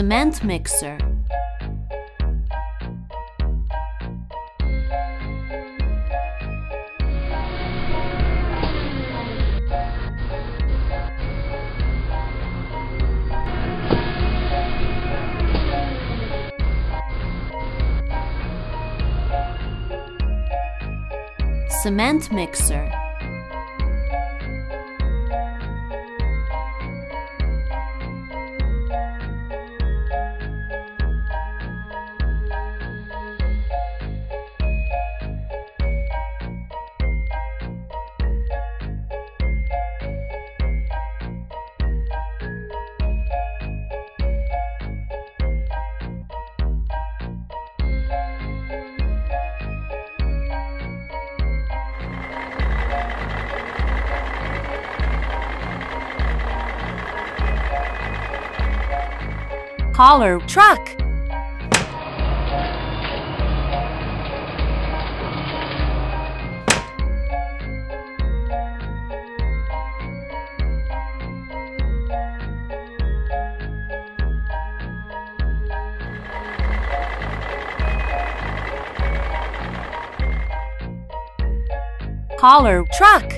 Cement mixer. Cement mixer. Collar truck. Truck.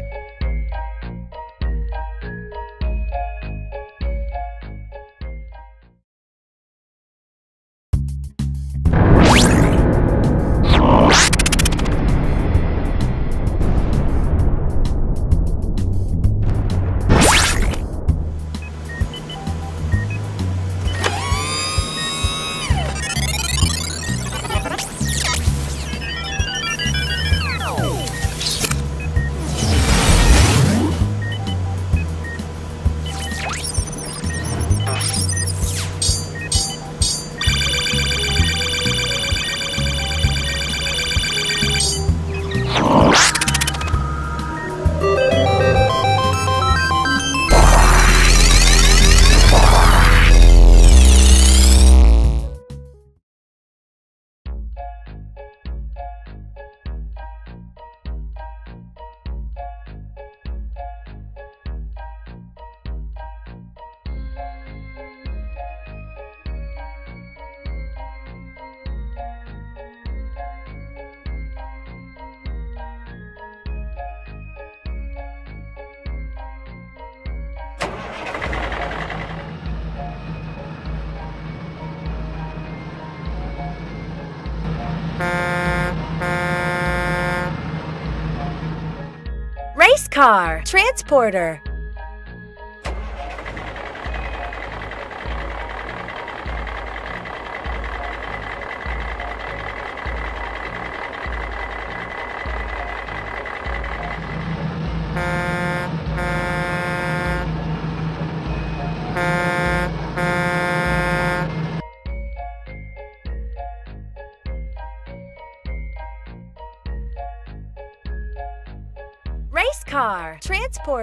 Car, transporter.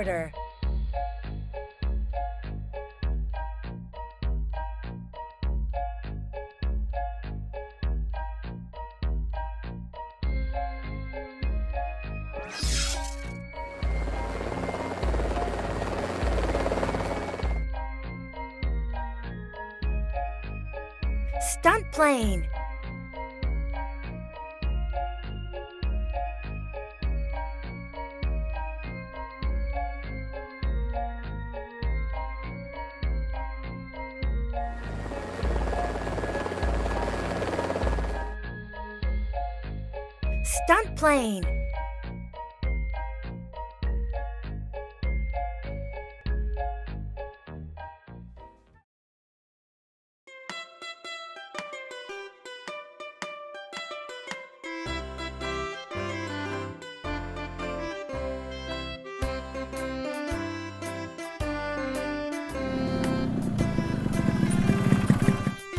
Transporter. Stunt plane.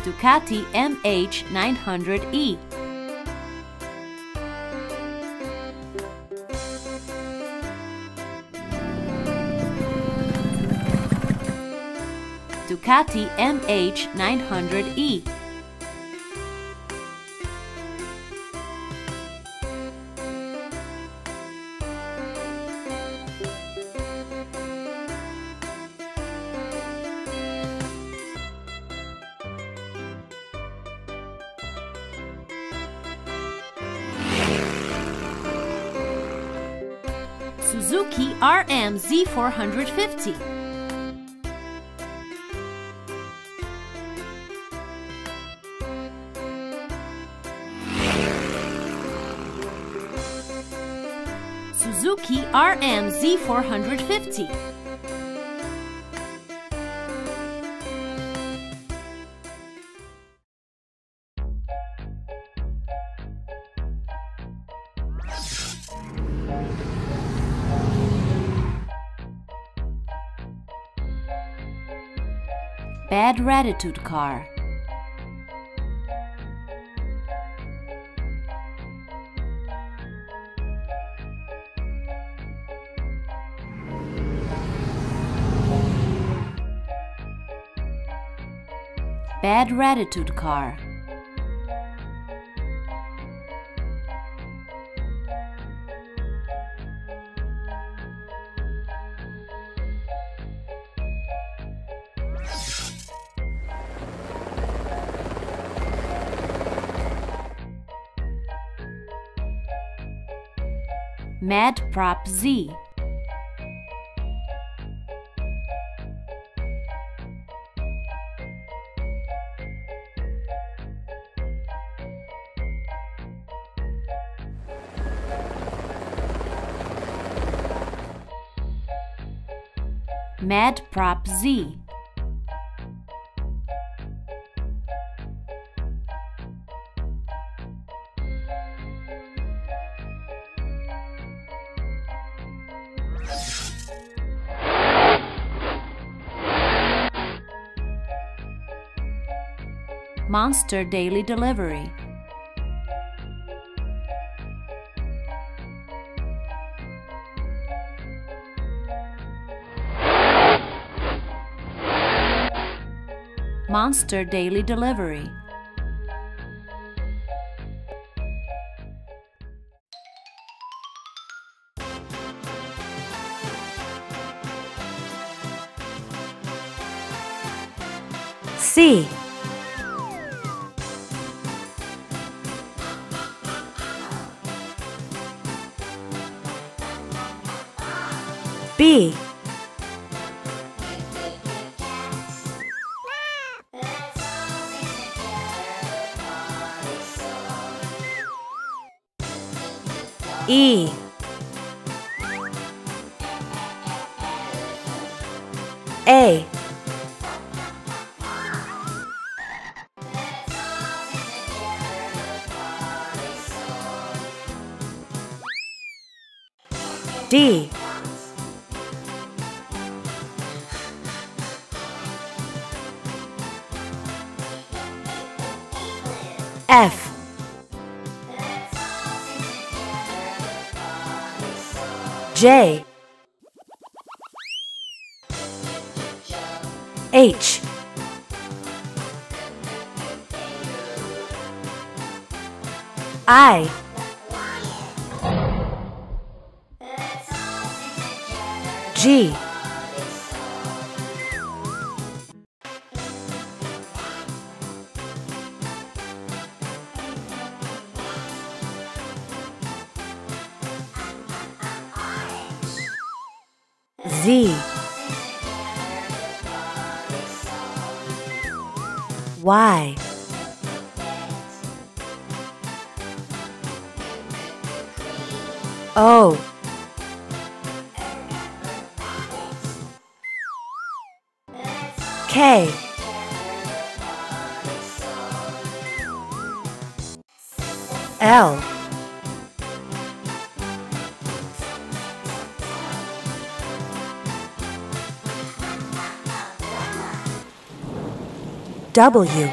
Ducati MH900E. Ducati MH900E. Suzuki RM Z450. Suzuki RM Z450. Bad Ratitude Car Bad Ratitude Car. Mad Propz Mad Propz. Monster Dairy Delivery Monster Dairy Delivery C. B. E. J. H. I. G. Y. O. Oh. K. L. W.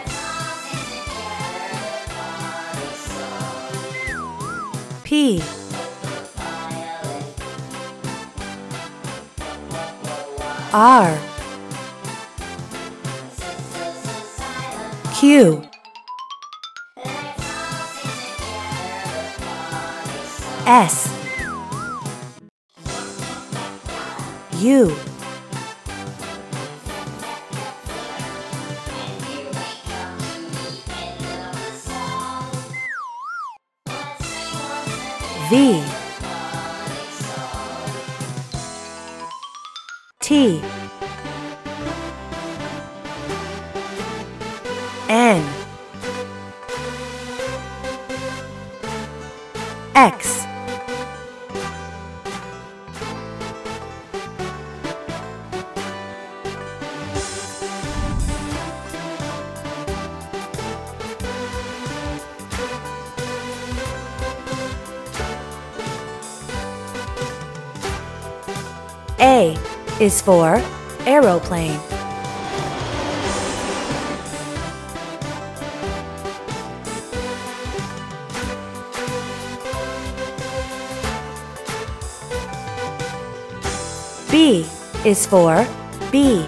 P. R. Q. S. U. V A is for aeroplane. B is for bee.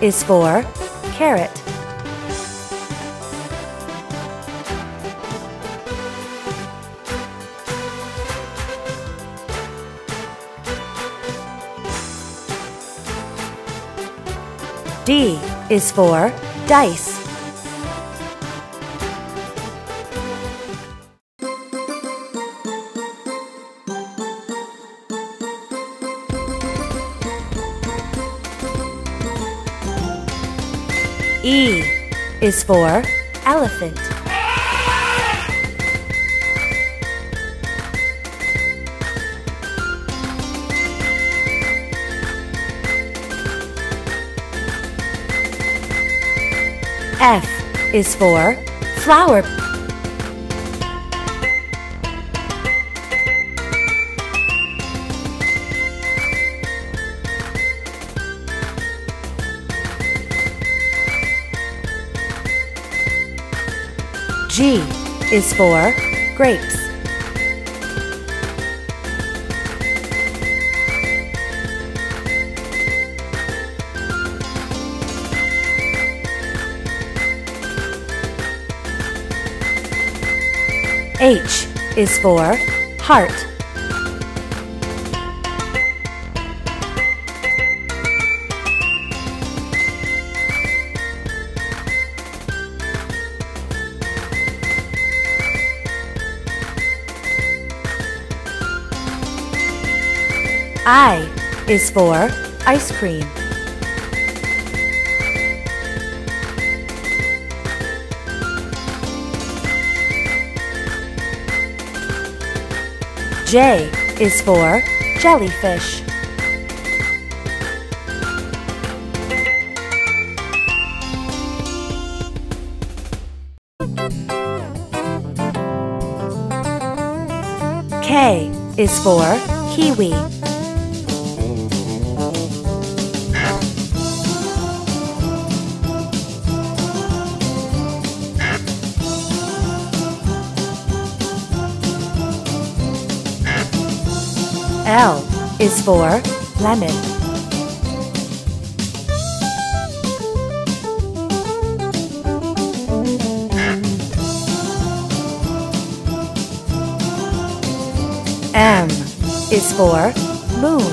Is for carrot. D is for dice. Is for elephant. F is for flower. Is for grapes. H is for heart. I is for ice cream. J is for jellyfish. K is for kiwi. Is for lemon. M is for moon.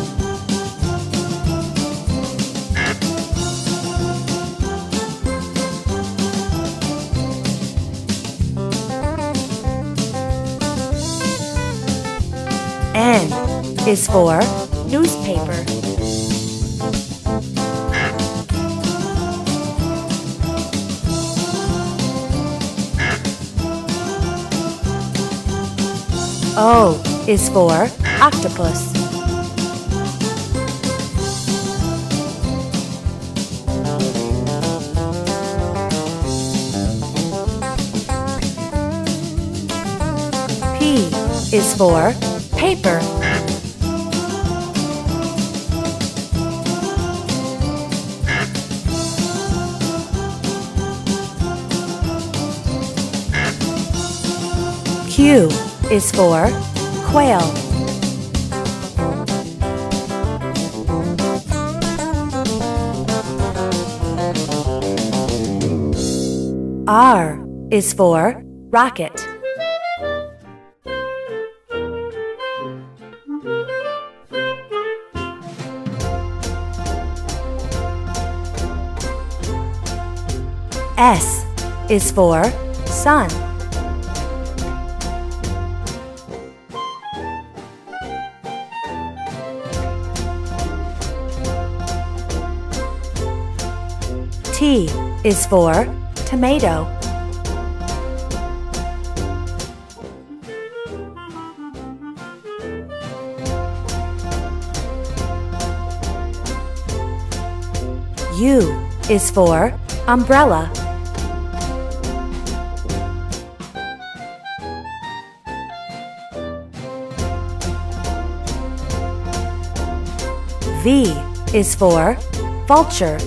N is for newspaper. O is for octopus. P is for paper. U is for quail. R is for rocket. S is for sun. T is for tomato. U is for umbrella. V is for vulture.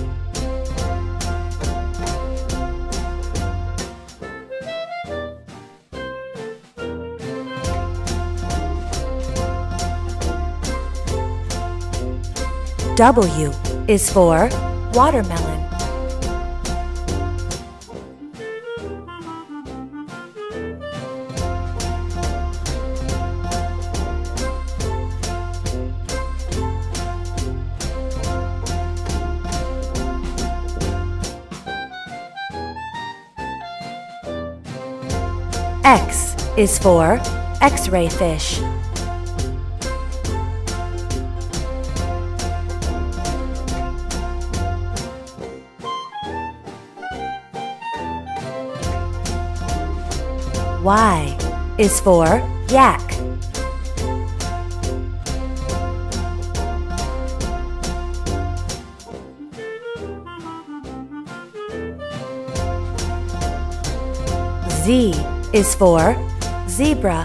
W is for watermelon. X is for X-ray fish. Y is for yak. Z is for zebra.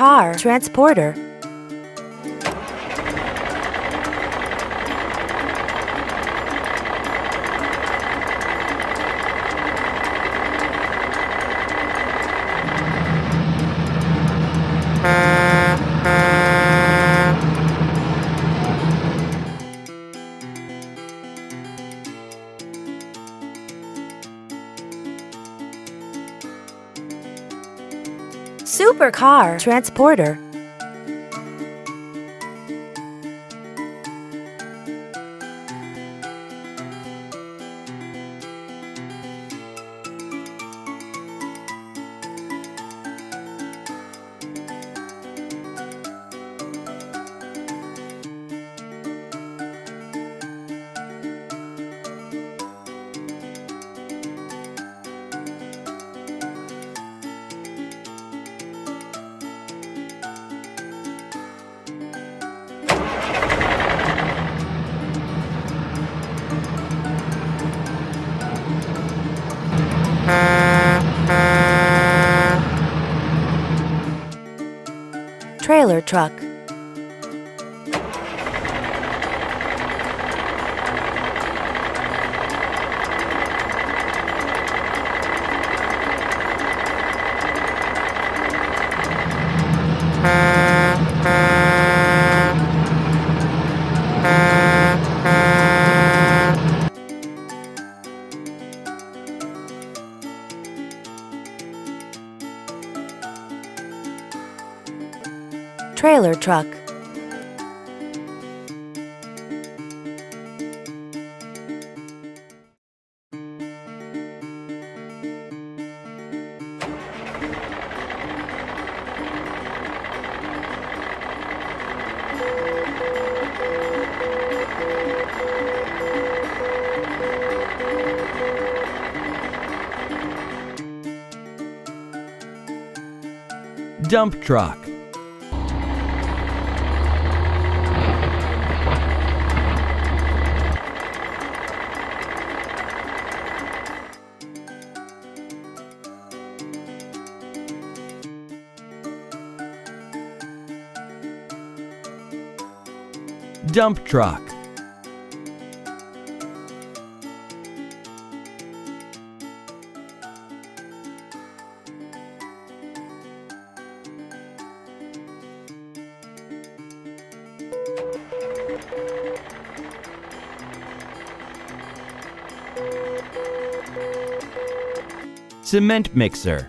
Supercar transporter. Supercar transporter. Truck. Trailer truck. Dump truck. Dump truck. Cement mixer.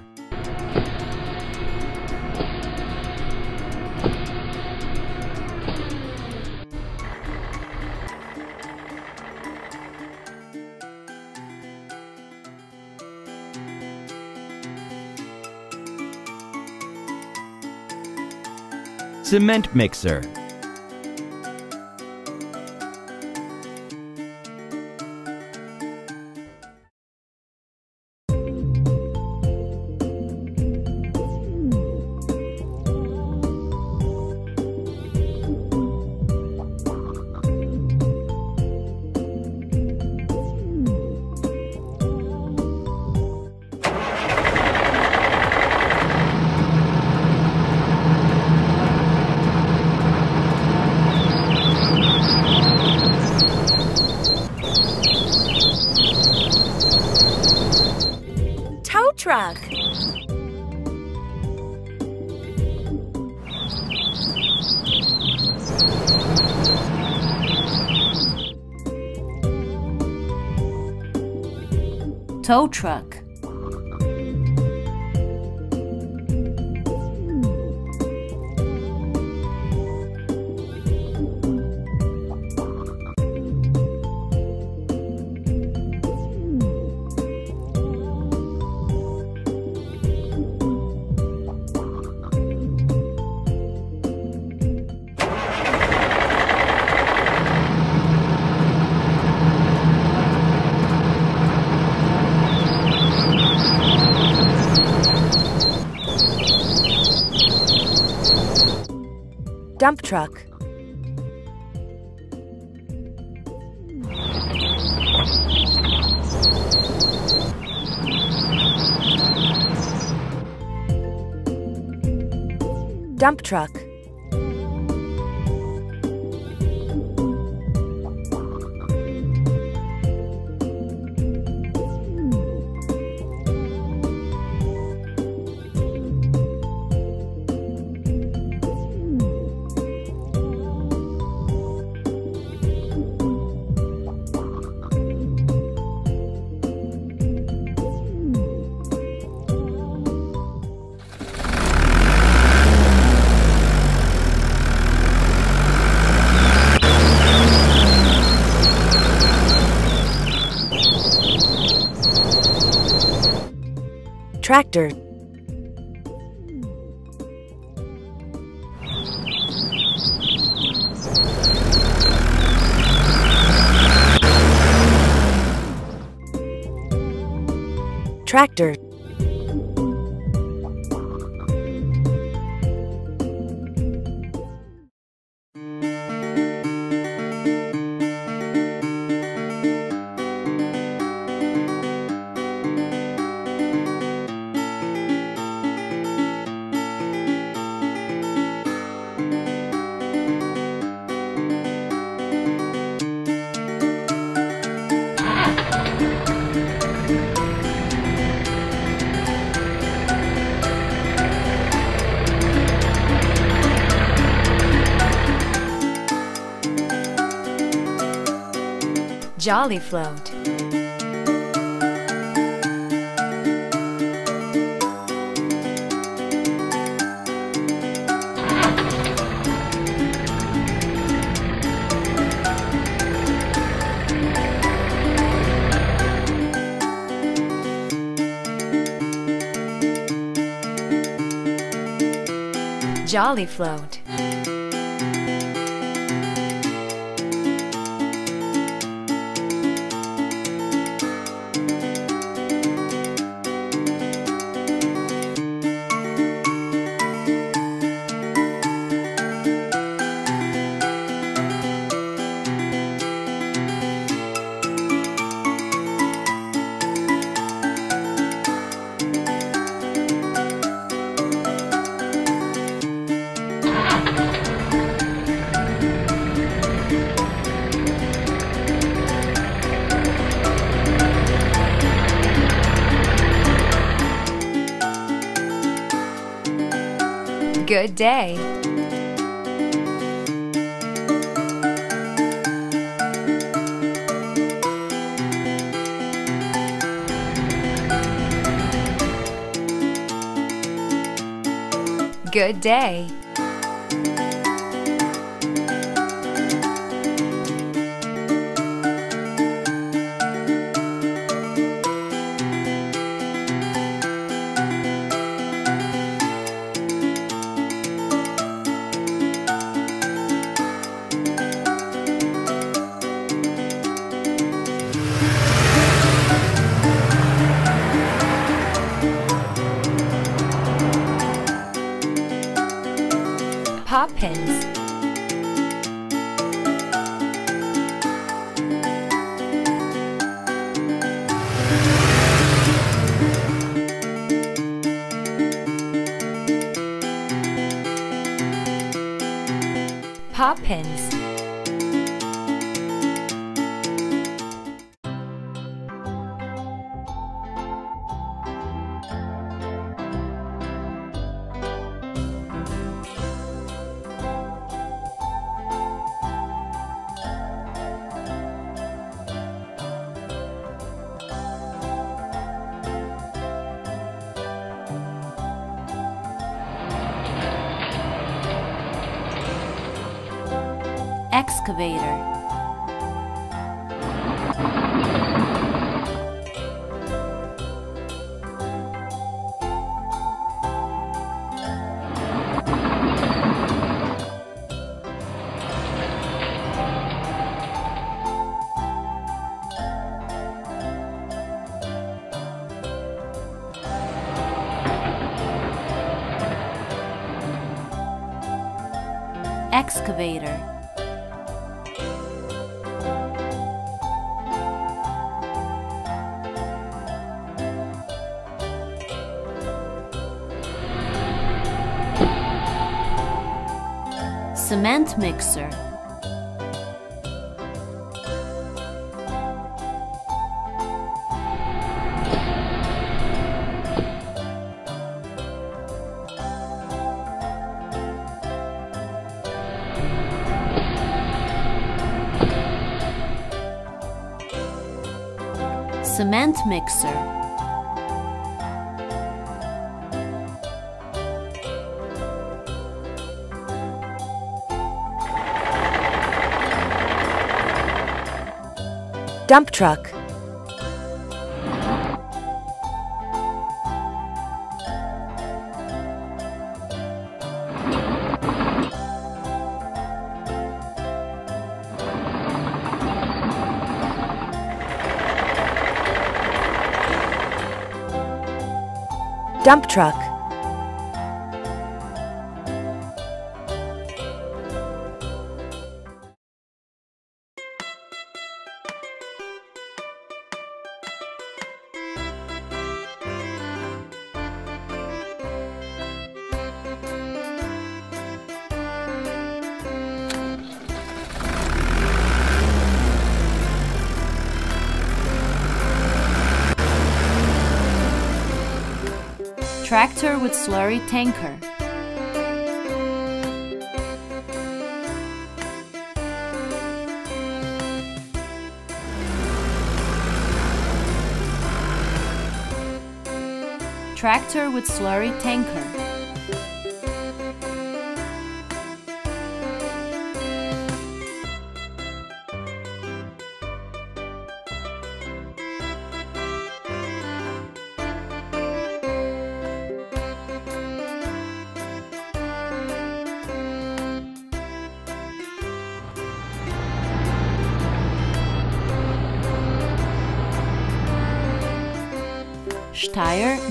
Cement mixer. Truck. Tow truck. Truck. Tractor. Tractor. Jolly float. Jolly float. Good day. Good day. Poppins. Excavator, cement mixer, cement mixer, Dump truck. Dump truck. With slurry tanker, tractor with slurry tanker,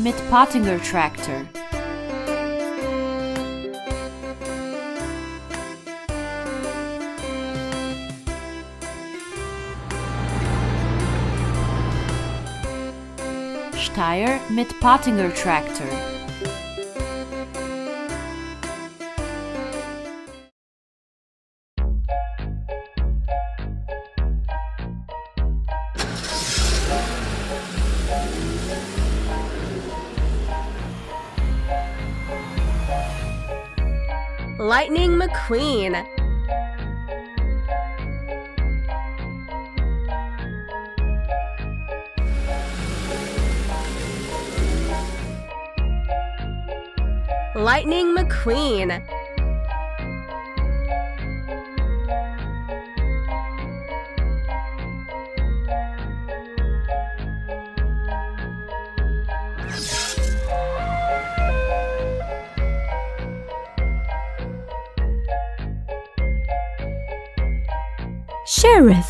mit Pottinger Tractor. Steyr mit Pottinger Tractor. Lightning McQueen. Lightning McQueen. Sheriff.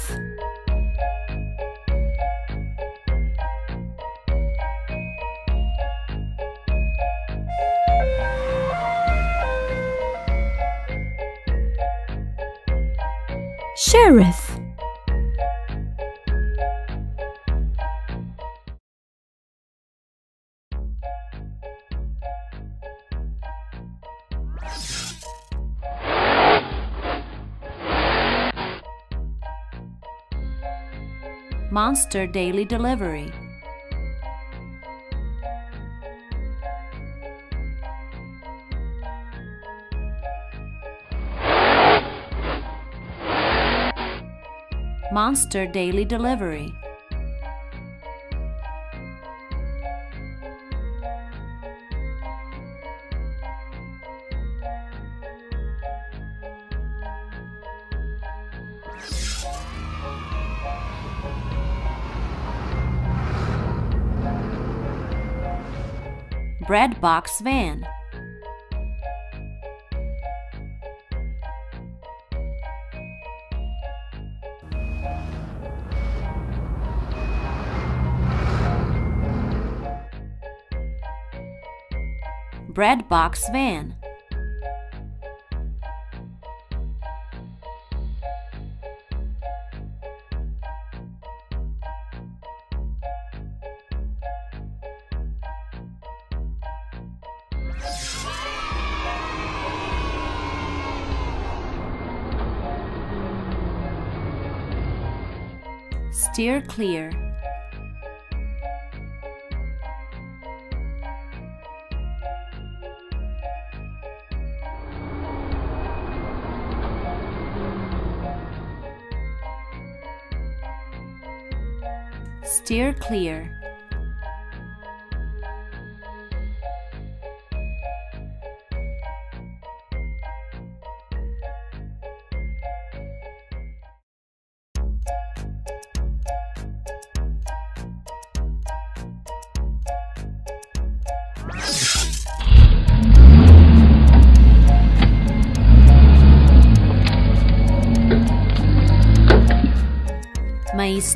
Monster Dairy Delivery. Monster Dairy Delivery. Bread Box Van. Bread Box Van. Steer clear. Steer clear.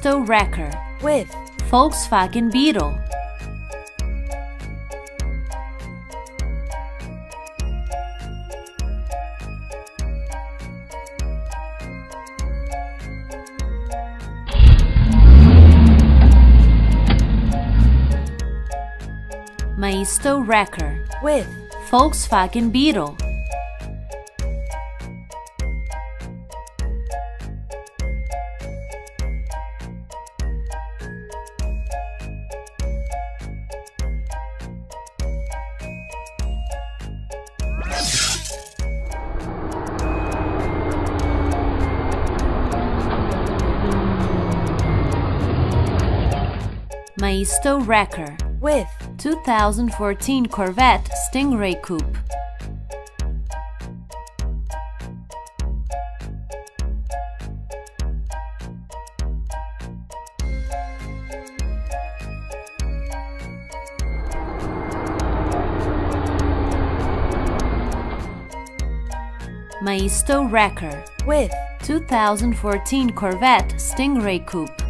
Maisto Wrecker. With Volkswagen Beetle. Maisto Wrecker. with Volkswagen Beetle. Maisto Wrecker. with 2014 Corvette Stingray Coupe. Maisto Wrecker. with 2014 Corvette Stingray Coupe.